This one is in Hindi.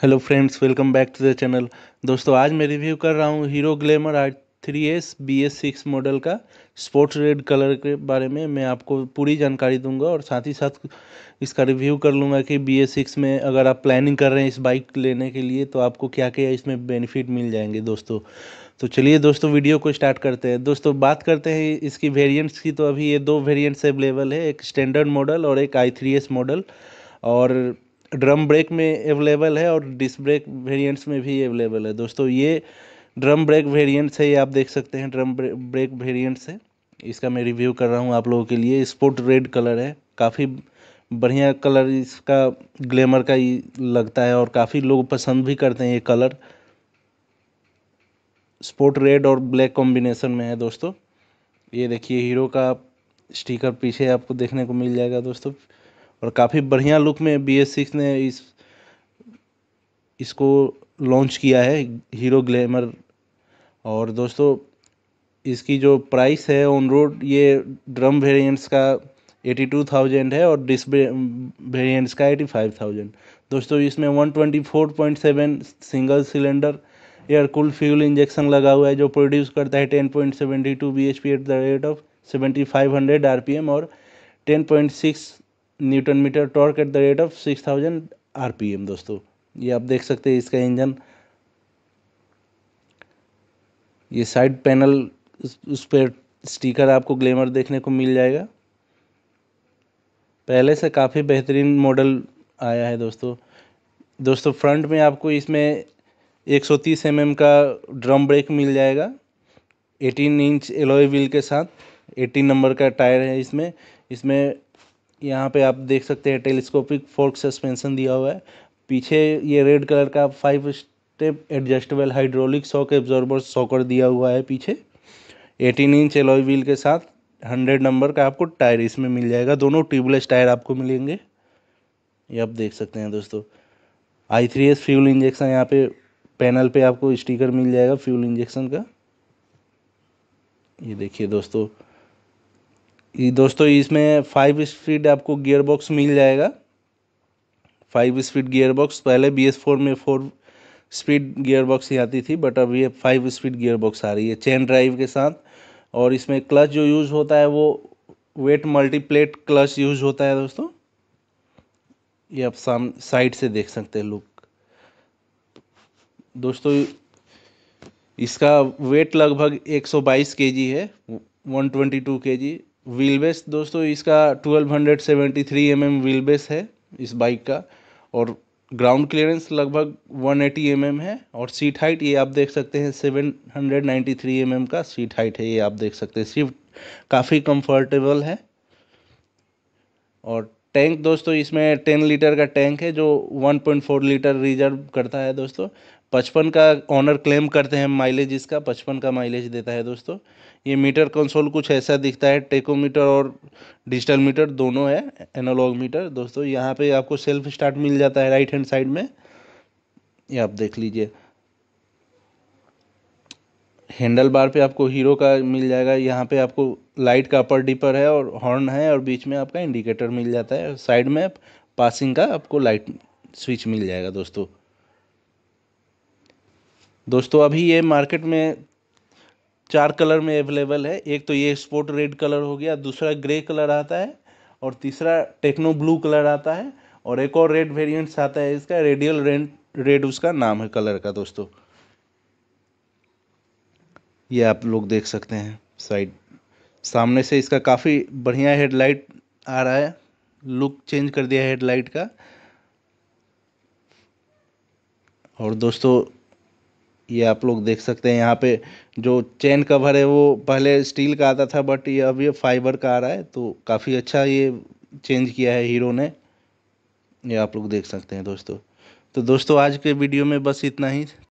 Hello friends welcome back to the channel दोस्तों, आज मैं रिव्यू कर रहा हूँ Hero Glamour R three S B S six model का स्पोर्ट्स रेड कलर के बारे में। मैं आपको पूरी जानकारी दूँगा और साथ ही साथ इसका रिव्यू कर लूँगा कि बी एस सिक्स में अगर आप प्लानिंग कर रहे हैं इस बाइक लेने के लिए तो आपको क्या क्या इसमें बेनिफिट मिल जाएँगे दोस्तों। तो चलिए दोस्तों वीडियो को स्टार्ट करते हैं। दोस्तों, बात करते हैं इसकी वेरियंट्स की। तो अभी ये दो वेरियंट्स अवेलेबल है, एक स्टैंडर्ड मॉडल और एक आई थ्री एस मॉडल और ड्रम ब्रेक में अवेलेबल है और डिस्क ब्रेक वेरिएंट्स में भी अवेलेबल है। दोस्तों, ये ड्रम ब्रेक वेरिएंट्स है, ये आप देख सकते हैं, ड्रम ब्रेक वेरिएंट्स है। इसका मैं रिव्यू कर रहा हूँ आप लोगों के लिए। स्पोर्ट रेड कलर है। काफ़ी बढ़िया कलर इसका ग्लैमर का ही लगता है और काफ़ी लोग पसंद भी करते हैं ये कलर स्पोर्ट रेड और ब्लैक कॉम्बिनेशन में है दोस्तों। ये देखिए हीरो का स्टिकर पीछे आपको देखने को मिल जाएगा दोस्तों। और काफ़ी बढ़िया लुक में बी एस सिक्स ने इस, इसको लॉन्च किया है हीरो ग्लैमर और दोस्तों, इसकी जो प्राइस है ऑन रोड ये ड्रम वेरिएंट्स का एटी टू थाउज़ेंड है और डिस्क वेरिएंट्स का एटी फाइव थाउज़ेंड दोस्तों, इसमें one twenty four point seven single cylinder air cool fuel injection लगा हुआ है, जो प्रोड्यूस करता है ten point seventy two B H P at the rate of seventy five hundred R P M और ten point six newton metre torque at the rate of six thousand R P M दोस्तों। ये आप देख सकते हैं इसका इंजन। ये साइड पैनल, उस पर स्टिकर आपको ग्लेमर देखने को मिल जाएगा। पहले से काफ़ी बेहतरीन मॉडल आया है, दोस्तों। दोस्तों, फ्रंट में आपको इसमें 130 एम mm का ड्रम ब्रेक मिल जाएगा। 18 इंच एलोए व्हील के साथ। 18 नंबर का टायर है इसमें। इसमें यहाँ पे आप देख सकते हैं टेलीस्कोपिक फोर्क सस्पेंशन दिया हुआ है। पीछे ये रेड कलर का five step adjustable hydraulic shock absorber shocker दिया हुआ है पीछे। 18 इंच एलॉय व्हील के साथ 100 नंबर का आपको टायर इसमें मिल जाएगा। दोनों ट्यूबलेस टायर आपको मिलेंगे। ये आप देख सकते हैं दोस्तों। I three S fuel injection यहाँ पे पैनल पे आपको स्टिकर मिल जाएगा फ्यूल इंजेक्शन का। ये देखिए दोस्तों। दोस्तों, इसमें फाइव स्पीड आपको गियर बॉक्स मिल जाएगा। फाइव स्पीड गियर बॉक्स पहले बी एस फोर में फोर स्पीड गियर बॉक्स ही आती थी बट अब ये फाइव स्पीड गियर बॉक्स आ रही है चेन ड्राइव के साथ। और इसमें क्लच जो यूज़ होता है, वो वेट मल्टीप्लेट क्लच यूज़ होता है दोस्तों। ये आप साम साइड से देख सकते हैं लुक दोस्तों, इसका वेट लगभग 122 केजी है 122 केजी। व्हील बेस दोस्तों, इसका 1273 एम एम व्हील बेस है इस बाइक का, और ग्राउंड क्लियरेंस लगभग 180 एटी mm है, और सीट हाइट ये आप देख सकते हैं 793 mm का सीट हाइट है, ये आप देख सकते हैं। सीट काफ़ी कंफर्टेबल है। और टैंक दोस्तों, इसमें 10 लीटर का टैंक है, जो 1.4 लीटर रिज़र्व करता है, दोस्तों। पचपन का ऑनर क्लेम करते हैं माइलेज इसका, पचपन का माइलेज देता है, दोस्तों। ये मीटर कंसोल कुछ ऐसा दिखता है, टेकोमीटर और डिजिटल मीटर दोनों है, एनालॉग मीटर। दोस्तों, यहाँ पे आपको सेल्फ स्टार्ट मिल जाता है राइट हैंड साइड में। ये आप देख लीजिए। हैंडल बार पे आपको हीरो का मिल जाएगा। यहाँ पे आपको लाइट का अपर डिपर है और हॉर्न है और बीच में आपका इंडिकेटर मिल जाता है। साइड में पासिंग का आपको लाइट स्विच मिल जाएगा, दोस्तों। दोस्तों, अभी ये मार्केट में चार कलर में अवेलेबल है। एक तो ये स्पोर्ट रेड कलर हो गया, दूसरा ग्रे कलर आता है और तीसरा टेक्नो ब्लू कलर आता है और एक और रेड वेरिएंट्स आता है इसका रेडियल रेड रेड उसका नाम है कलर का दोस्तों। ये आप लोग देख सकते हैं साइड। सामने से इसका काफ़ी बढ़िया हेडलाइट आ रहा है। लुक चेंज कर दिया हेडलाइट का। और दोस्तों ये आप लोग देख सकते हैं यहाँ पे जो चेन कवर है वो पहले स्टील का आता था बट ये अब ये फाइबर का आ रहा है तो काफ़ी अच्छा ये चेंज किया है हीरो ने। ये आप लोग देख सकते हैं दोस्तों। तो दोस्तों, आज के वीडियो में बस इतना ही।